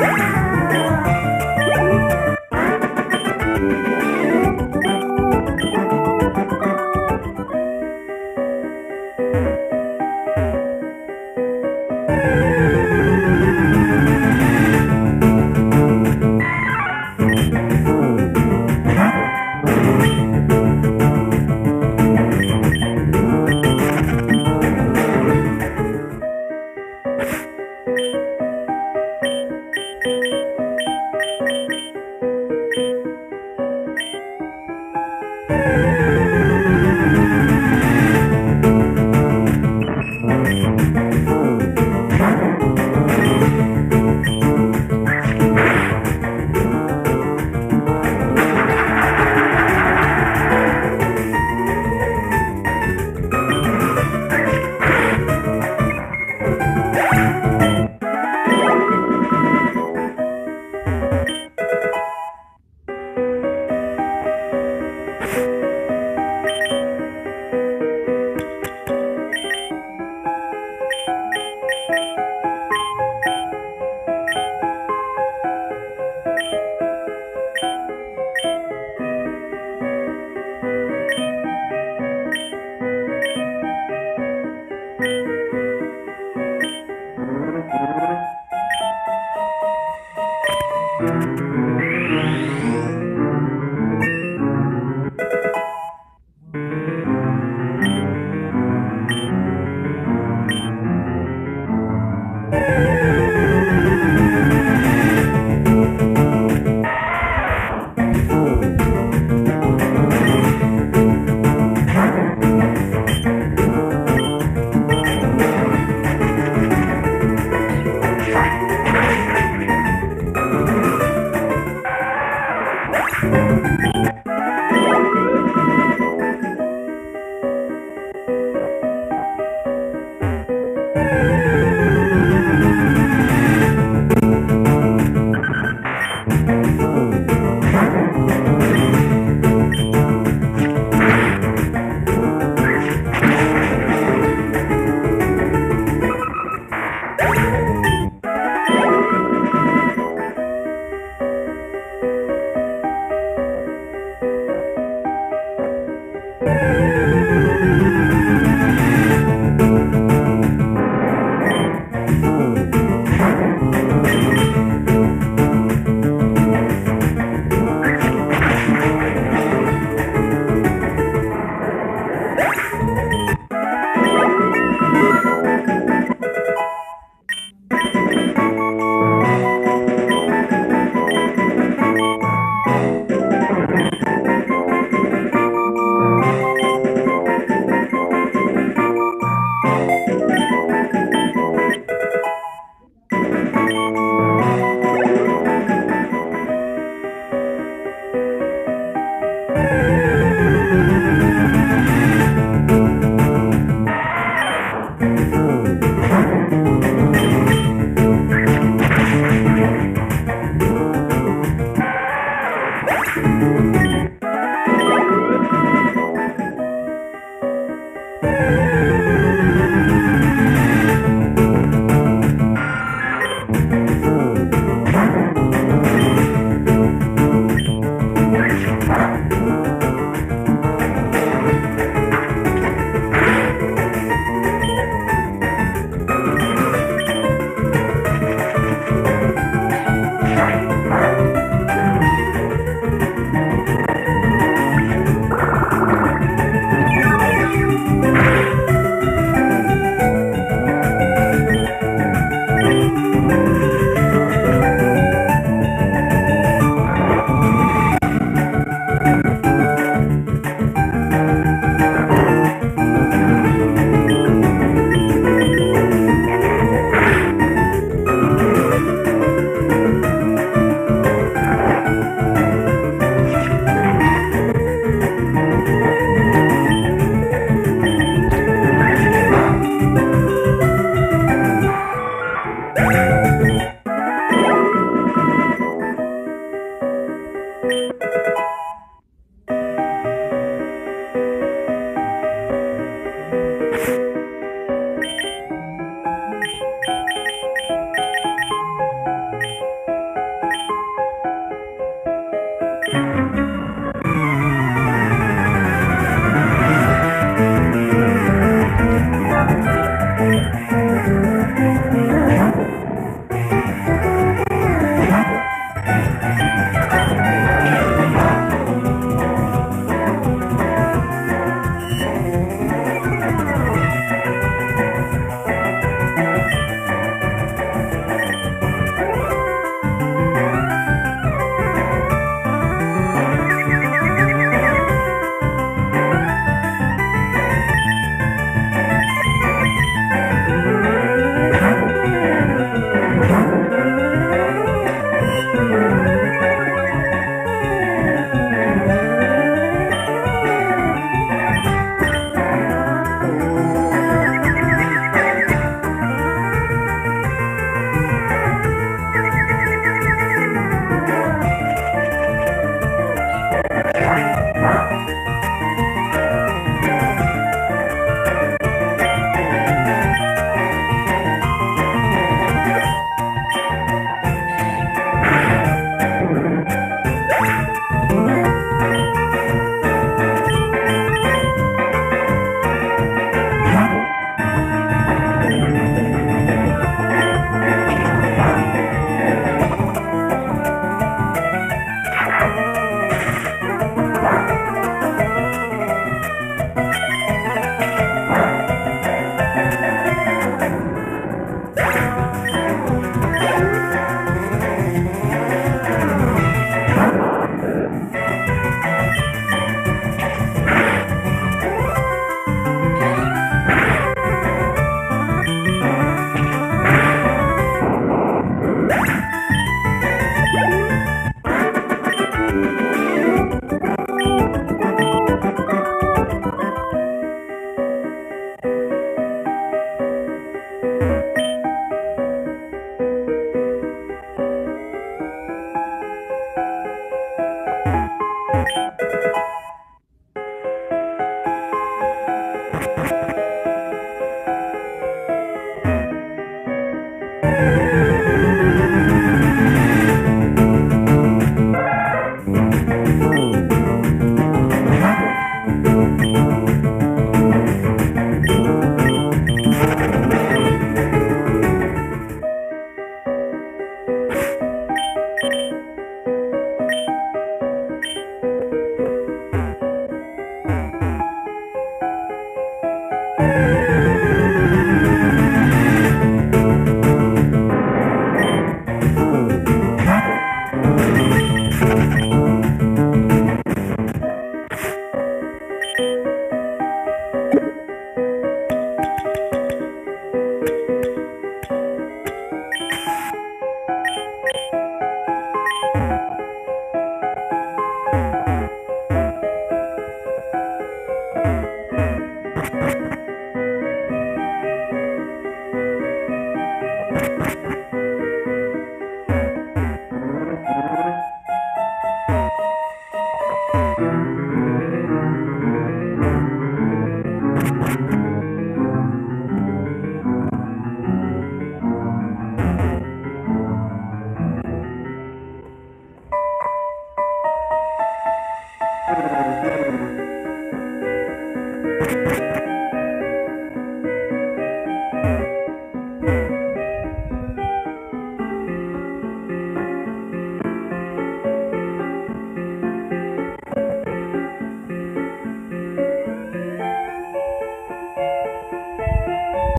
Yeah. Yeah.